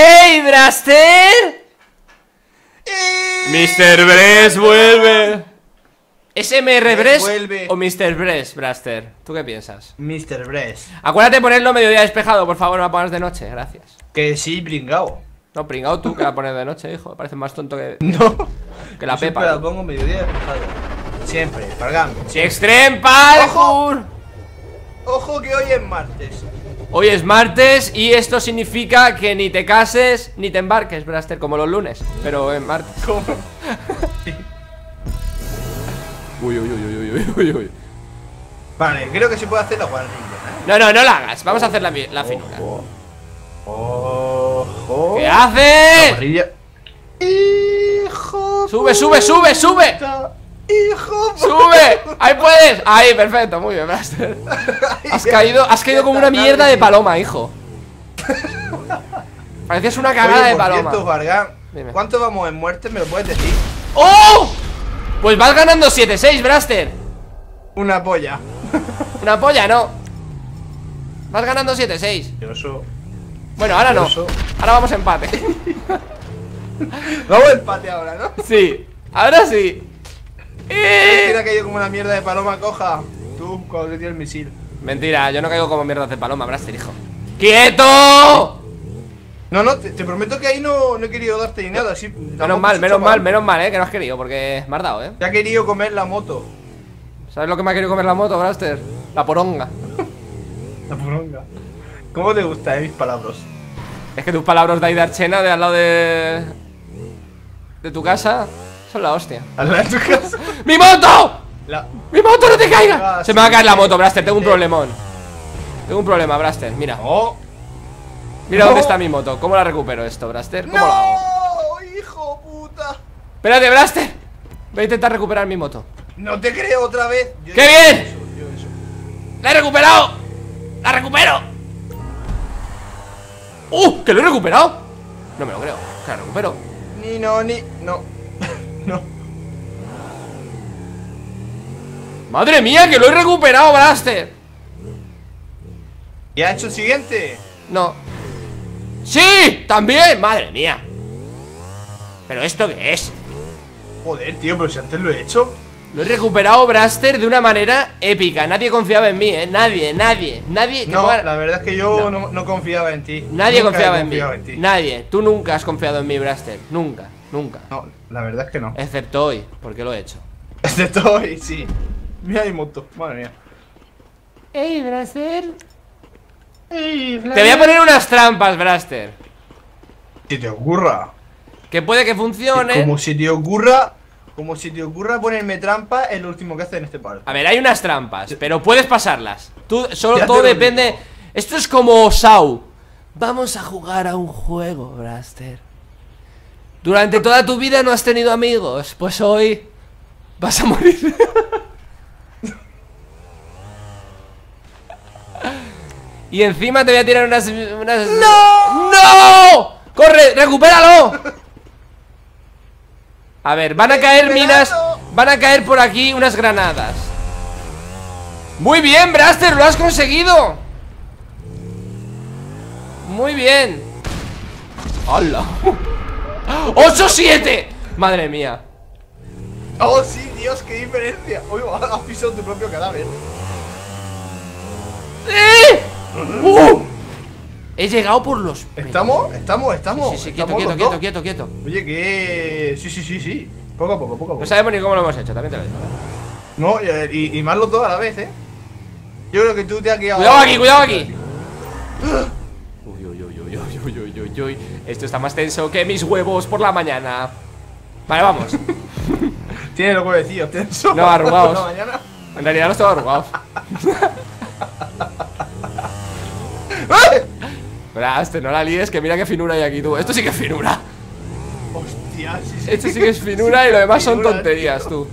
¡Ey, Braster! Mr. Bress vuelve. ¿Es MR Bress vuelve. o Mr. Bress, Braster? ¿Tú qué piensas? Mr. Bress. Acuérdate de ponerlo mediodía despejado, por favor, no la pongas de noche, gracias. Que sí, bringao. No, pringao tú que la pones de noche, hijo. Parece más tonto que, No. que la Yo siempre pepa. la pongo mediodía despejado. Siempre, pargame. Extreme Parkour. Ojo que hoy es martes. Hoy es martes y esto significa que ni te cases ni te embarques, Braster, como los lunes. Pero en martes. ¿Cómo? Uy, uy, uy, uy, uy, uy, uy. Vale, creo que se puede hacer la guarrilla. ¿eh? No, no, no la hagas. Vamos a hacer la, la finura. Ojo. ¿Qué haces? Hijo. Sube, sube, sube, sube. Hijo. ¡Sube! ¡Ahí puedes! Ahí, perfecto, muy bien, Braster. Has caído, has caído como una mierda de paloma, hijo. Parecías una cagada Oye, de paloma. cierto, Vargas, Dime. ¿cuánto vamos en muerte? ¿Me lo puedes decir? ¡Oh! Pues vas ganando 7-6, Braster. Una polla. Una polla, no. Vas ganando 7-6. Yo eso. Bueno, ahora no. Ahora vamos a empate. Vamos a empate ahora, ¿no? Sí, ahora sí. ¿Quién Eh. ha caído como una mierda de paloma coja? Tú, cuando te tira el misil. Mentira, yo no caigo como mierda de paloma, Braster, hijo. ¡Quieto! No, no, te, te prometo que ahí no, no he querido darte ni nada. Sí, Menos mal, menos mal, menos mal, eh, que no has querido, porque me has dado, eh. Te ha querido comer la moto. ¿Sabes lo que me ha querido comer la moto, Braster? La poronga. La poronga. ¿Cómo te gusta, eh, mis palabras? Es que tus palabras de ahí de Archena, de al lado de. de tu casa, son la hostia. Al lado de tu casa. ¡Mi moto! La... ¡Mi moto, no te caiga! Ah, Se me va a caer la moto, Braster, tengo un problemón. Tengo un problema, Braster, mira. ¡No! Mira No. dónde está mi moto. ¿Cómo la recupero esto, Braster? ¿Cómo lo hago? ¡Hijo puta! Espérate, Braster. Voy a intentar recuperar mi moto. No te creo otra vez. Yo- ¡Qué bien! Eso, yo eso. ¡La he recuperado! ¡La recupero! ¡Uh! ¡Que lo he recuperado! No me lo creo. Que la recupero. Ni no, ni. No. no. ¡Madre mía! ¡Que lo he recuperado, Braster! ¿Y ha hecho el siguiente? No. ¡Sí! ¡También! ¡Madre mía! ¿Pero esto qué es? Joder, tío, pero si antes lo he hecho. Lo he recuperado, Braster, de una manera épica. Nadie confiaba en mí, ¿eh? Nadie, nadie, nadie. No, la verdad es que yo no, no confiaba en ti. Nadie Nunca confiaba en mí. confiado ti. Nadie. Tú nunca has confiado en mí, Braster. Nunca, nunca. No, la verdad es que no. Excepto hoy, porque lo he hecho. Excepto hoy, sí. Mira mi moto, madre mía. ¡Ey, Braster! Te voy a poner unas trampas, Braster. Si te ocurra. Que puede que funcionen. Como si te ocurra. Como si te ocurra ponerme trampa, es lo último que hace en este palo. A ver, hay unas trampas, pero puedes pasarlas. Tú, solo Ya todo depende. digo. Esto es como Sau. Vamos a jugar a un juego, Braster. Durante toda tu vida no has tenido amigos. Pues hoy vas a morir. y encima te voy a tirar unas. unas... ¡No! ¡No! ¡Corre! ¡Recupéralo! A ver, van a caer minas. Van a caer por aquí unas granadas. Muy bien, Braster, lo has conseguido. Muy bien. ¡Hala! ¡8-7! Madre mía. Oh, sí, Dios, qué diferencia. Uy, has pisado tu propio cadáver. ¡Eh! He llegado por los. ¿Estamos? ¿Estamos? ¿Estamos? Sí, sí, quieto, quieto, quieto, quieto, quieto, Oye, que. Sí, sí, sí, sí. Poco a poco, poco a poco. No sabemos ni cómo lo hemos hecho, también te lo digo. No, y, y, y más los dos a la vez, eh. Yo creo que tú te has quedado. ¡Cuidado aquí, cuidado aquí! Uy, uy, uy, uy, uy, uy, uy, uy. uy. Esto está más tenso que mis huevos por la mañana. Vale, vamos. Tiene los huevecillos tenso. No, arrugados. En realidad no estaba arrugados. Braster, no la líes, que mira qué finura hay aquí tú. Esto sí que es finura. Hostia, sí, sí. Esto sí que es finura y lo demás son tonterías, tío. tú.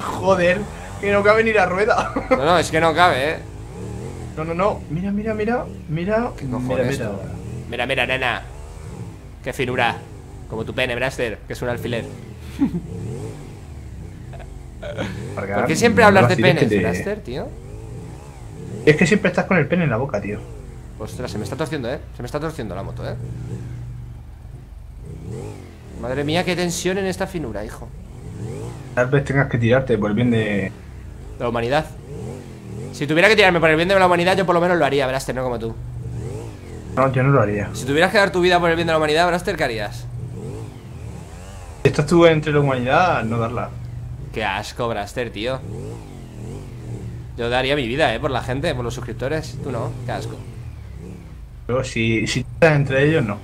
Joder, que no cabe ni la rueda. No, no, es que no cabe, eh. No, no, no. Mira, mira, mira. Mira. ¿Qué mira, cojones, mira. Mira, mira, nena. Qué finura. Como tu pene, Braster, que es un alfiler. ¿Por qué siempre hablas de penes, Braster, tío? Es que siempre estás con el pene en la boca, tío. Ostras, se me está torciendo, ¿eh? Se me está torciendo la moto, ¿eh? Madre mía, qué tensión en esta finura, hijo Tal vez tengas que tirarte por el bien de... De la humanidad Si tuviera que tirarme por el bien de la humanidad Yo por lo menos lo haría, Braster, no como tú No, yo no lo haría. Si tuvieras que dar tu vida por el bien de la humanidad, Braster, ¿qué harías? Si estás tú entre la humanidad, no darla. Qué asco, Braster, tío Yo daría mi vida, ¿eh? Por la gente, por los suscriptores Tú no, qué asco Pero si, si estás entre ellos, no.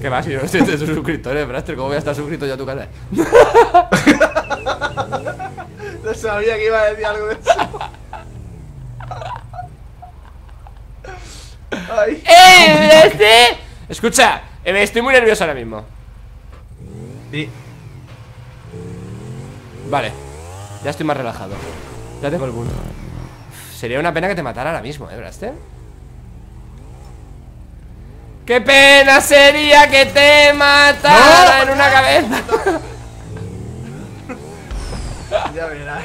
¿Qué más? Si yo no estoy entre tus suscriptores, Braster ¿Cómo voy a estar suscrito yo a tu canal? No sabía que iba a decir algo de eso. Ay. ¡Eh, Braster! Escucha, eh, estoy muy nervioso ahora mismo Sí. Vale, ya estoy más relajado Ya tengo el punto Sería una pena que te matara ahora mismo, ¿eh, Braster? ¡Qué pena sería que te matara No, en una cabeza! Ya verás.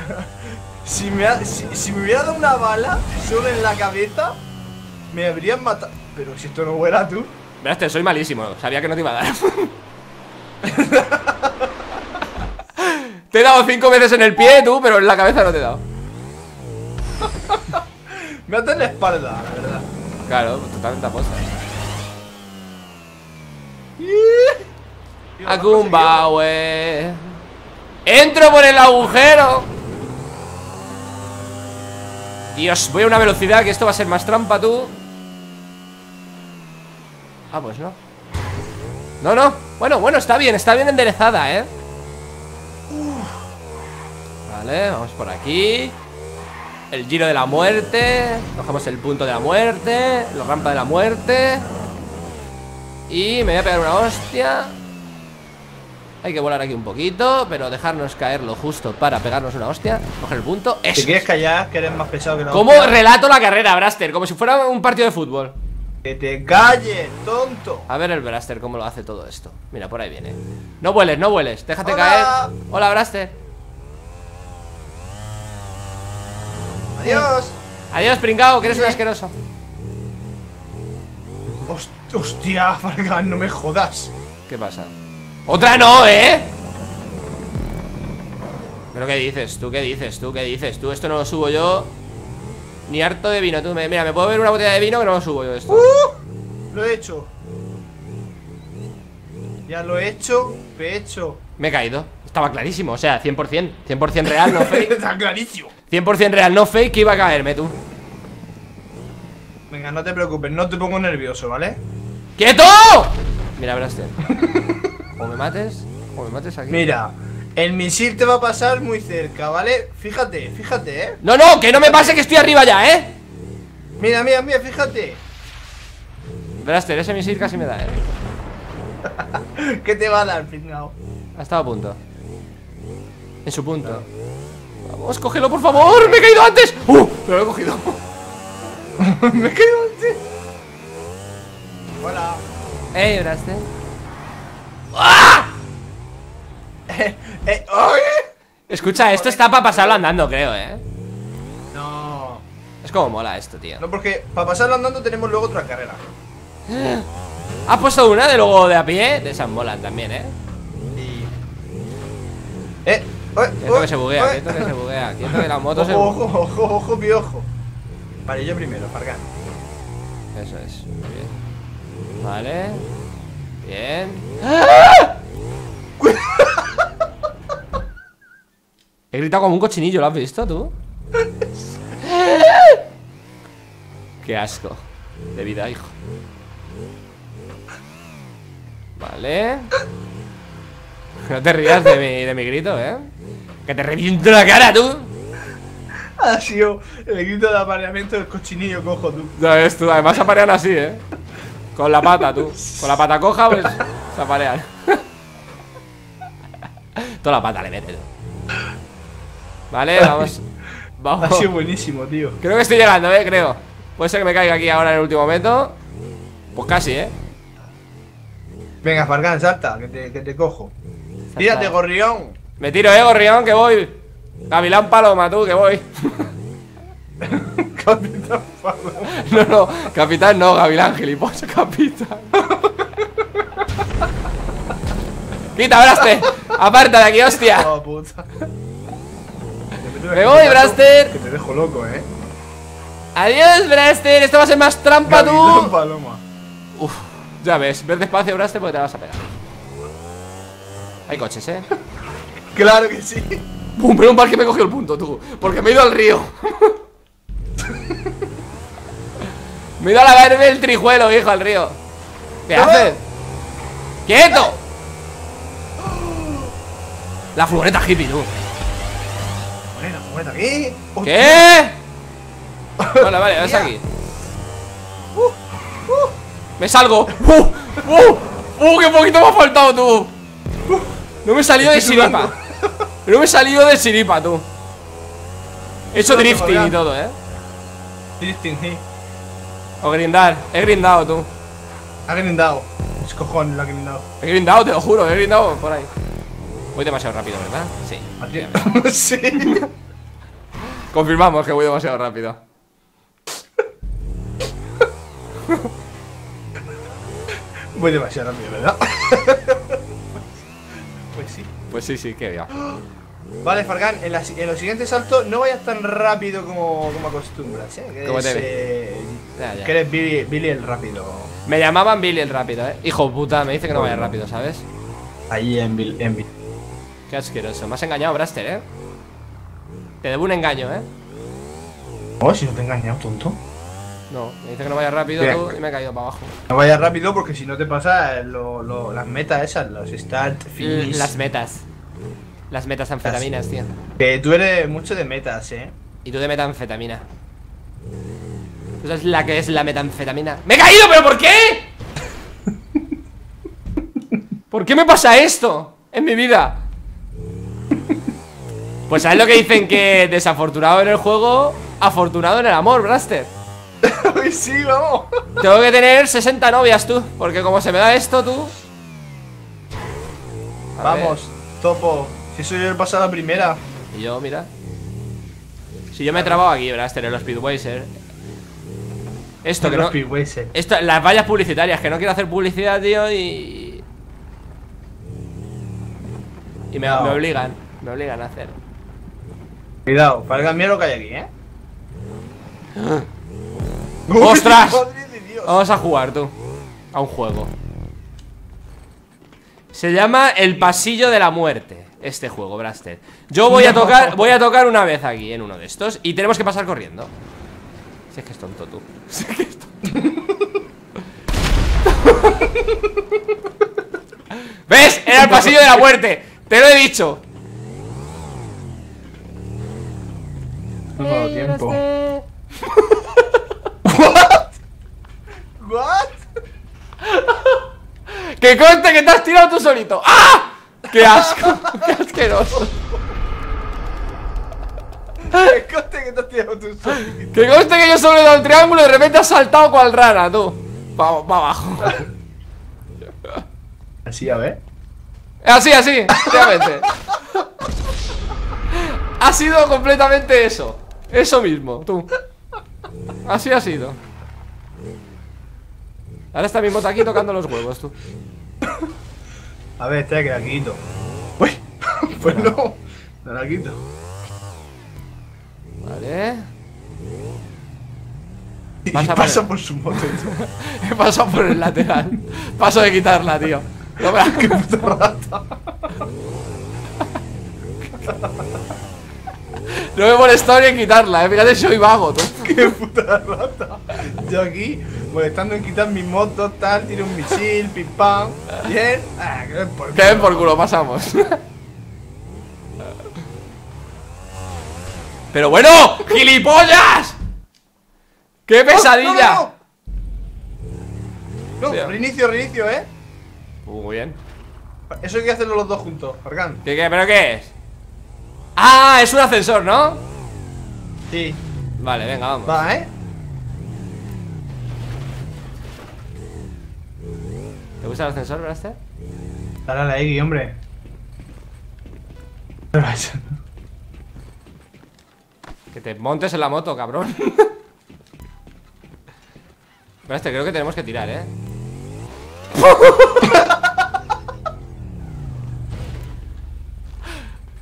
Si me, ha- si, si me hubiera dado una bala solo en la cabeza, me habrían matado. Pero si esto no fuera tú. Braster, soy malísimo, sabía que no te iba a dar Te he dado cinco veces en el pie, tú, pero en la cabeza no te he dado Me ata en la espalda, la verdad. Claro, totalmente aposta Akumbawe Entro por el agujero. Dios, voy a una velocidad que esto va a ser más trampa, tú. Ah, pues no. No, no. Bueno, bueno, está bien, está bien enderezada, ¿eh? Vale, vamos por aquí. El giro de la muerte. Cogemos el punto de la muerte. La rampa de la muerte Y me voy a pegar una hostia. Hay que volar aquí un poquito Pero dejarnos caer lo justo para pegarnos una hostia Coger el punto Si Eso quieres callar, que eres más pesado que la ¿Cómo hostia, relato la carrera, Braster? Como si fuera un partido de fútbol. Que te calles, tonto. A ver el Braster cómo lo hace todo esto. Mira, por ahí viene. No vueles, no vueles, déjate Hola. caer. Hola, Braster. Adiós. Adiós, pringao, que eres un asqueroso Hostia, Fargan, no me jodas. ¿Qué pasa? ¡Otra no, eh! ¿Pero qué dices tú? ¿Qué dices tú? ¿Qué dices tú? Esto no lo subo yo Ni harto de vino Tú me, Mira, me puedo ver una botella de vino Que no lo subo yo esto ¡Uh! Lo he hecho. Ya lo he hecho, he hecho. Me he caído Estaba clarísimo, o sea, 100% 100% real, no fake Está clarísimo. 100% real, no fake Que iba a caerme, tú Venga, no te preocupes, no te pongo nervioso, ¿vale? ¡Quieto! Mira, Braster O me mates O me mates aquí Mira, el misil te va a pasar muy cerca, ¿vale? Fíjate, fíjate, ¿eh? No, no, que no me pase que estoy arriba ya, ¿eh? Mira, mira, mira, fíjate. Braster, ese misil casi me da, ¿eh? ¿Qué te va a dar, pringao? Ha estado a punto. En su punto. Vamos, cógelo, por favor. Me he caído antes. ¡Uh! Me lo he cogido. me quedo antes. Hola. ¡Ey, Braster! Eh, eh, ¡ay! Escucha, esto está para pasarlo andando, creo, ¿eh? No. Es como mola esto, tío. No, porque para pasarlo andando tenemos luego otra carrera. ¿Has puesto una de luego de a pie? De esas molan también, ¿eh? Y... Eh, Quieto que se buguea, quieto que se buguea. Quieto que la moto Ojo, ojo, ojo, ojo, mi ojo. Vale, yo primero, Fargan. Eso es. Muy bien. Vale. Bien. ¡Ah! He gritado como un cochinillo, ¿lo has visto tú? Qué asco de vida, hijo. Vale. No te rías de mi, de mi grito, ¿eh? Que te reviento la cara, tú. Ha sido el grito de apareamiento del cochinillo cojo tú. No, es tú, además se aparean así, ¿eh? Con la pata, tú. Con la pata coja, pues se aparean. Toda la pata le mete. Vale, vamos. Ha Vamos. sido buenísimo, tío. Creo que estoy llegando, eh, creo. Puede ser que me caiga aquí ahora en el último momento. Pues casi, eh. Venga, Fargan, salta, que te, que te cojo. Tírate, gorrión. Me tiro, eh, gorrión, que voy. Gavilán Paloma, tú, que voy. Capitán. No, no, capitán no, Gavilán, gilipollas, capitán. Quita, Braster. Aparta de aquí, hostia. Oh, puta. Me voy, Braster. Que te dejo loco, eh. Adiós, Braster. Esto va a ser más trampa, Capitán tú. Paloma. Uf, ya ves, ves despacio, Braster, porque te vas a pegar. Hay coches, eh. Claro que sí. Pum, pero un par que me cogió el punto, tú. Porque me he ido al río. Me he ido a el trijuelo, hijo, al río. ¿Qué haces? ¡Quieto! La furgoneta hippie, tú. Bueno, bueno, aquí. Hostia. ¿Qué? Vale, vale, ves aquí. Me salgo. ¡Uh! ¡Uh! ¡Uh! ¡Qué poquito me ha faltado, tú! No me he salido de siripa. No me he salido de siripa, tú. He hecho drifting y todo, ¿eh? Drifting, sí. O grindar. He grindado, tú. Ha grindado. Es cojones lo ha grindado. He grindado, te lo juro. He grindado por ahí. Voy demasiado rápido, ¿verdad? Sí. sí. Confirmamos que voy demasiado rápido. Voy demasiado rápido, ¿verdad? pues sí. Pues sí, sí, qué bien. Vale, Fargan, en, la si- en los siguientes saltos no vayas tan rápido como, como acostumbras, ¿eh? Que Como eres, te eh, Ya, ya. que eres Billy, Billy el rápido. Me llamaban Billy el rápido, ¿eh? Hijo puta, me dice que no vaya rápido, ¿sabes? Ahí en Billy. En Billy. Qué asqueroso. Me has engañado, Braster, ¿eh? Te debo un engaño, ¿eh? Oh, si no te he engañado, tonto. No, me dice que no vaya rápido tú y me he caído para abajo. No vayas rápido porque si no te pasa lo, lo- las metas esas, los start, finish. Las metas. Las metas anfetaminas, tío. Que tú eres mucho de metas, ¿eh? Y tú de metanfetamina. ¿Tú sabes la que es la metanfetamina? ¡Me he caído! ¿Pero por qué? ¿Por qué me pasa esto en mi vida? Pues ¿sabes lo que dicen? Que desafortunado en el juego, afortunado en el amor, Braster. Ay, sí, vamos. Tengo que tener 60 novias tú, porque como se me da esto tú... A Vamos, topo. Soy yo el pasado la primera. Y yo, mira. Si yo me he trabado aquí, Braster, en los Speedways, Esto que Los no... Esto, las vallas publicitarias, que no quiero hacer publicidad, tío, y. Y me, No. me obligan, me obligan a hacer. Cuidado, Fargan, mira lo que hay aquí, ¿eh? ¡Ostras! Vamos a jugar, tú. A un juego. Se llama El Pasillo de la Muerte. Este juego, Braster. Yo voy a tocar, voy a tocar una vez aquí en uno de estos. Y tenemos que pasar corriendo. Si es que es tonto tú. Si es que es tonto. ¿Ves? Era el pasillo de la muerte. Te lo he dicho. No me ha dado tiempo. ¿What? Que conste que te has tirado tú solito. ¡Ah! ¡Qué asco! ¡Qué asqueroso! ¿Qué coste que te has tirado tú solito? Que conste que yo solo he dado el triángulo y de repente has saltado cual rana, tú. Pa, pa abajo. Así, a ver. Así, así, efectivamente. Ha sido completamente eso. Eso mismo, tú. Así ha sido. Ahora está mi moto aquí tocando los huevos, tú. A ver, espera que la quito. Uy, pues no. No la quito. Vale. Y Pasa pasa, por- por su moto. He pasado por el lateral. Paso de quitarla, tío. No me Qué puta rata. No me molestó ni en quitarla, eh. Fíjate, soy vago, tú. Qué puta rata. Yo aquí, molestando en quitar mis motos, tal, tiro un misil, pim pam. Bien. Ah, que ven por Que ven por culo, pasamos. Pero bueno, gilipollas. ¡Qué pesadilla! ¡No, no. No, reinicio, reinicio, eh. Uh, muy bien. Eso hay que hacerlo los dos juntos, Argan. ¿Qué, qué, ¿Pero qué es? Ah, es un ascensor, ¿no? Sí. Vale, venga, vamos. Va, eh. ¿Te gusta el ascensor, Braster? Dale a la X, hombre. Que te montes en la moto, cabrón. Braster, creo que tenemos que tirar, ¿eh?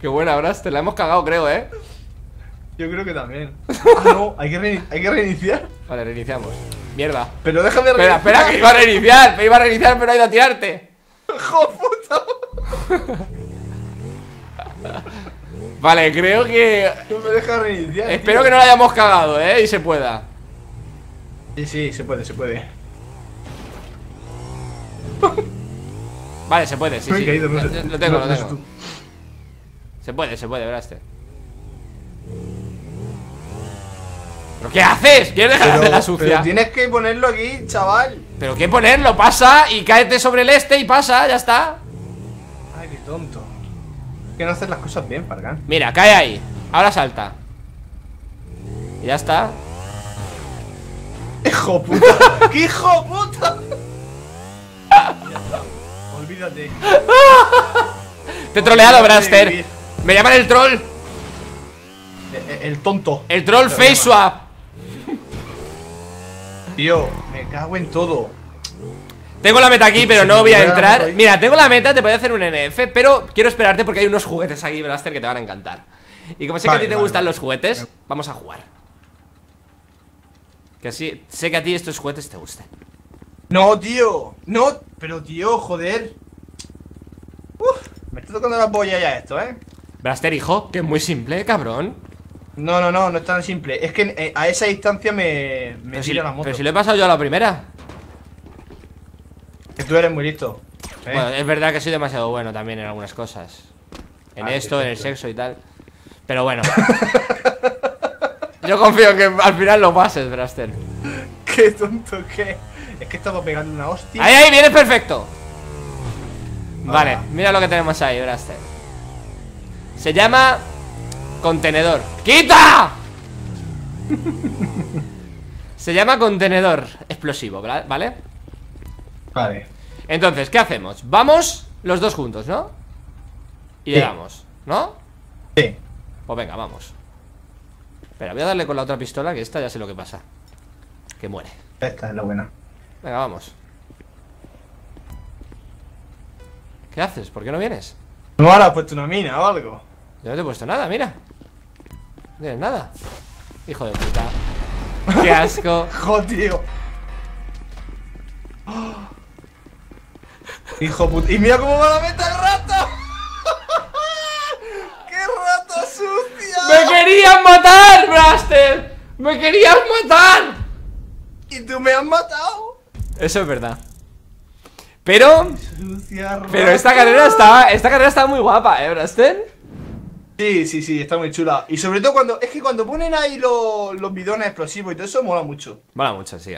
Qué buena, Braster. La hemos cagado, creo, ¿eh? Yo creo que también. Ah, no, hay que, reini- hay que reiniciar. Vale, reiniciamos. Mierda. Pero déjame Espera, reiniciar. espera, que iba a reiniciar. Me iba a reiniciar, pero ha ido a tirarte. ¡Hijo puta! Vale, creo que. No me deja reiniciar. Espero tío. que no la hayamos cagado, ¿eh? Y se pueda. Sí, sí, se puede, se puede. Vale, se puede, sí, caído, no Lo tengo, no- lo tengo. Se puede, se puede, Braster. ¿Pero qué haces? ¿Quieres dejar de la sucia? pero tienes que ponerlo aquí, chaval. ¿Pero qué ponerlo? Pasa y cáete sobre el este y pasa, ya está. Ay, qué tonto. Que no hacer las cosas bien, Pargan. Mira, cae ahí. Ahora salta. Y ya está. ¡Hijo puta! ¡Qué hijo puta! Olvídate. Te he troleado, Braster. Me llaman el troll. El, el- el tonto. El troll face swap. Tío, me cago en todo. Tengo la meta aquí, pero no voy a entrar. Mira, tengo la meta, te voy a hacer un NF, pero quiero esperarte porque hay unos juguetes aquí, Blaster, que te van a encantar. Y como sé que a ti te vale, gustan vale. los juguetes, vamos a jugar. Que así, sé que a ti estos juguetes te gustan. No, tío. No, pero tío, joder. Uf, me está tocando la polla ya esto, ¿eh? Blaster, hijo, que es muy simple, cabrón. No, no, no, no es tan simple. Es que eh, a esa distancia me, me si, la moto. pero si lo he pasado yo a la primera. Que tú eres muy listo. ¿eh? Bueno, es verdad que soy demasiado bueno también en algunas cosas. En Ah, esto, en el sexo y tal. Pero bueno. Yo confío en que al final lo pases, Braster. Qué tonto que. Es que estaba pegando una hostia. Ahí, ahí, vienes perfecto. Vale, mira lo que tenemos ahí, Braster. Se llama contenedor. ¡Quita! Se llama contenedor explosivo, ¿vale? ¿vale? Entonces, ¿qué hacemos? Vamos los dos juntos, ¿no? Y Sí. llegamos, ¿no? Sí. Pues venga, vamos. Espera, voy a darle con la otra pistola, que esta ya sé lo que pasa. Que muere. Esta es la buena. Venga, vamos. ¿Qué haces? ¿Por qué no vienes? No ahora has puesto una mina o algo. Yo no te he puesto nada, mira. No tienes nada. Hijo de puta. Qué asco. Jo, tío. Hijo puta. Y mira cómo va la meta el rato. ¡Qué rato sucia! ¡Me querían matar, Blaster! ¡Me querían matar! Y tú me has matado. Eso es verdad. Pero. Sucia Pero esta carrera está. Esta carrera está muy guapa, ¿eh, Blaster? Sí, sí, sí, está muy chula. Y sobre todo cuando. Es que cuando ponen ahí los, bidones explosivos y todo eso mola mucho. Mola mucho, sí.